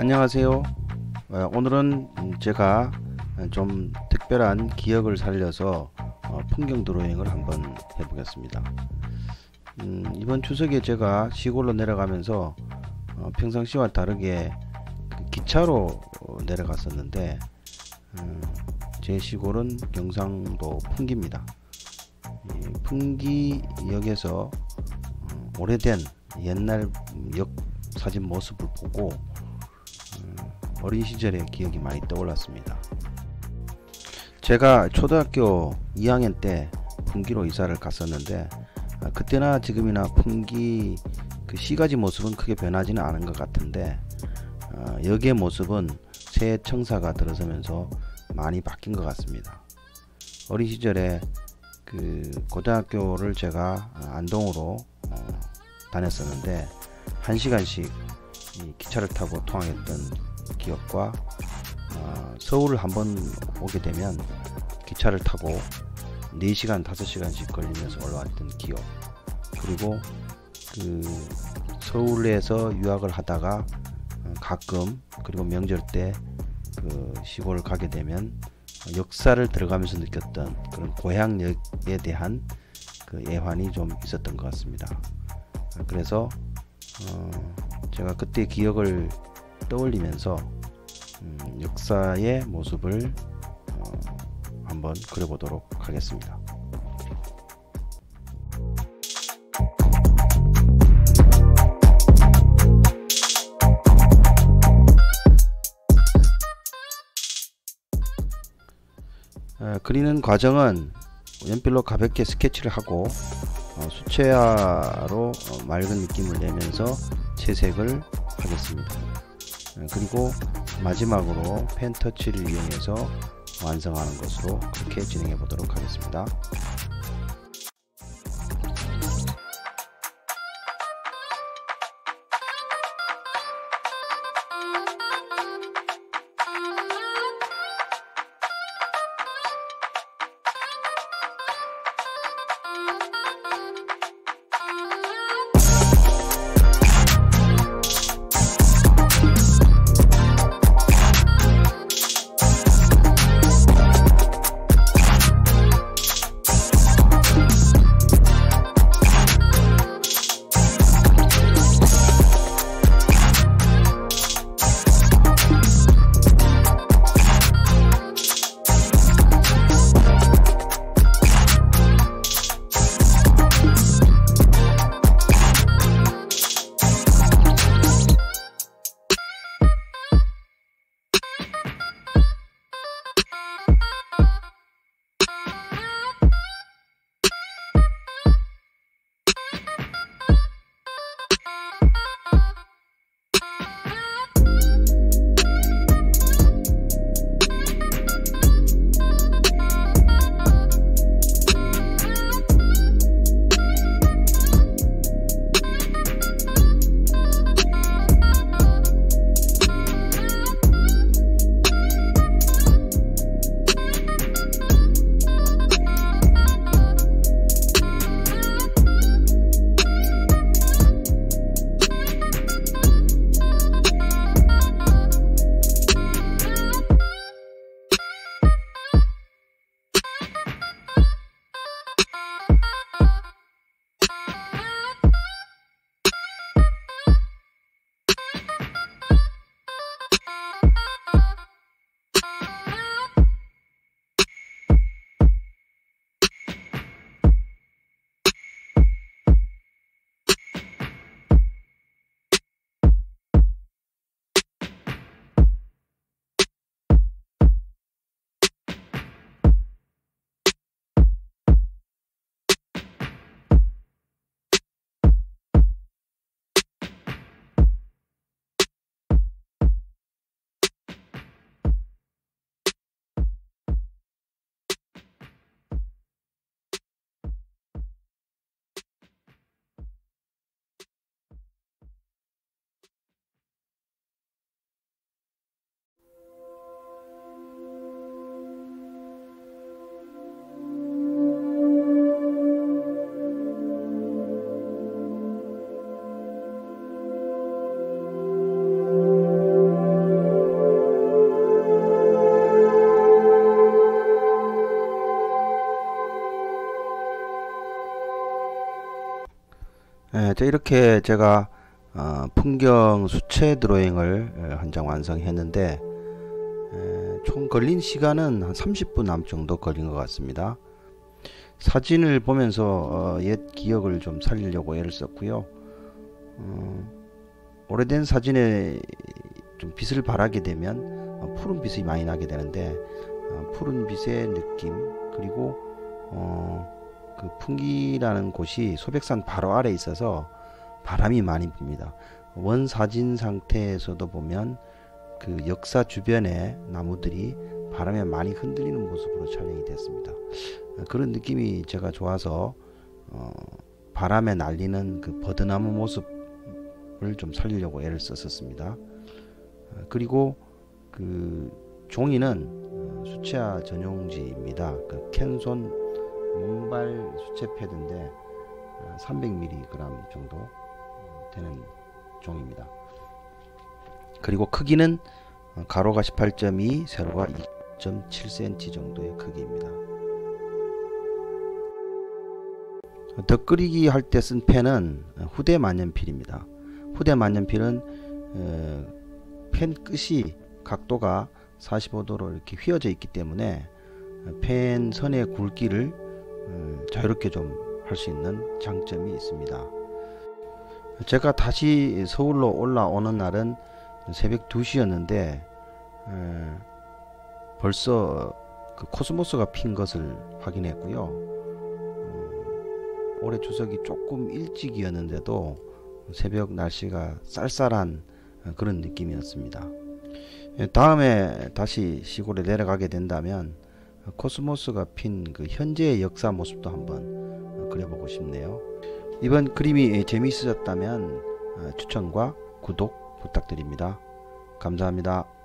안녕하세요. 어, 오늘은 제가 좀 특별한 기억을 살려서 어, 풍경 드로잉을 한번 해보겠습니다. 음, 이번 추석에 제가 시골로 내려가면서 어, 평상시와 다르게 그 기차로 내려갔었는데 음, 제 시골은 경상도 풍기입니다. 풍기역에서 오래된 옛날 역 사진 모습을 보고 어린 시절의 기억이 많이 떠올랐습니다. 제가 초등학교 2학년 때 풍기로 이사를 갔었는데 아, 그때나 지금이나 풍기 그 시가지 모습은 크게 변하지는 않은 것 같은데 어, 역의 모습은 새 청사가 들어서면서 많이 바뀐 것 같습니다. 어린 시절에 그 고등학교를 제가 안동으로 어, 다녔었는데 한 시간씩 기차를 타고 통학했던 기억과 어, 서울을 한번 오게 되면 기차를 타고 4시간 5시간씩 걸리면서 올라왔던 기억 그리고 그 서울에서 유학을 하다가 어, 가끔 그리고 명절 때 그 시골을 가게 되면 역사를 들어가면서 느꼈던 그런 고향역에 대한 그 애환이 좀 있었던 것 같습니다. 그래서 어 제가 그때 기억을 떠올리면서 음, 역사의 모습을 어, 한번 그려보도록 하겠습니다. 어, 그리는 과정은 연필로 가볍게 스케치를 하고 어, 수채화로 어, 맑은 느낌을 내면서 채색을 하겠습니다. 네, 그리고 마지막으로 펜 터치를 이용해서 완성하는 것으로 그렇게 진행해 보도록 하겠습니다. 예, 자, 이렇게 제가 어, 풍경 수채 드로잉을 한 장 완성했는데 에, 총 걸린 시간은 한 30분 남 정도 걸린 것 같습니다. 사진을 보면서 어, 옛 기억을 좀 살리려고 애를 썼고요. 어, 오래된 사진에 좀 빛을 발하게 되면 어, 푸른 빛이 많이 나게 되는데 어, 푸른 빛의 느낌 그리고 어, 그 풍기라는 곳이 소백산 바로 아래 에 있어서 바람이 많이 붑니다. 원 사진 상태에서도 보면 그 역사 주변의 나무들이 바람에 많이 흔들리는 모습으로 촬영이 됐습니다. 그런 느낌이 제가 좋아서 어, 바람에 날리는 그 버드나무 모습을 좀 살리려고 애를 썼었습니다. 그리고 그 종이는 어, 수채화 전용지입니다. 그 캔손 문발 수채 패드인데 300mg 어, 정도 되는 종입니다. 그리고 크기는 가로가 18.2 세로가 2.7cm 정도의 크기입니다. 덧그리기 할 때 쓴 펜은 후대 만년필입니다. 후대 만년필은 펜 끝이 각도가 45도로 이렇게 휘어져 있기 때문에 펜 선의 굵기를 어, 자유롭게 좀 할 수 있는 장점이 있습니다. 제가 다시 서울로 올라오는 날은 새벽 2시였는데 에, 벌써 그 코스모스가 핀 것을 확인했고요. 어, 올해 추석이 조금 일찍이었는데도 새벽 날씨가 쌀쌀한 그런 느낌이었습니다. 예, 다음에 다시 시골에 내려가게 된다면 코스모스가 핀 그 현재의 역사 모습도 한번 그려보고 싶네요. 이번 그림이 재미있으셨다면 어, 추천과 구독 부탁드립니다. 감사합니다.